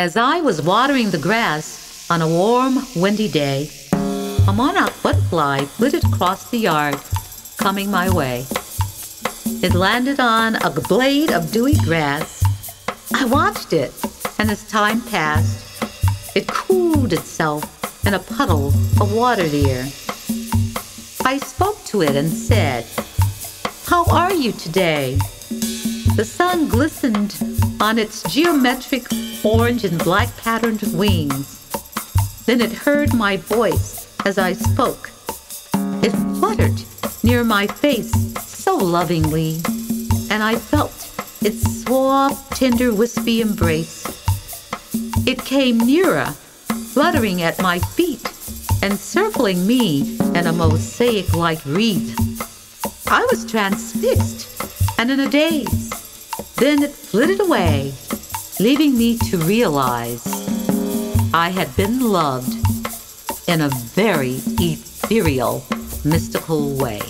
As I was watering the grass on a warm, windy day, a monarch butterfly flitted across the yard, coming my way. It landed on a blade of dewy grass. I watched it, and as time passed, it cooled itself in a puddle of water there. I spoke to it and said, How are you today? The sun glistened on its geometric orange and black patterned wings. Then it heard my voice as I spoke. It fluttered near my face so lovingly, and I felt its suave, tender, wispy embrace. It came nearer, fluttering at my feet, encircling me in a mosaic like wreath. I was transfixed and in a daze. Then it flitted away, leaving me to realize I had been loved in a very ethereal, mystical way.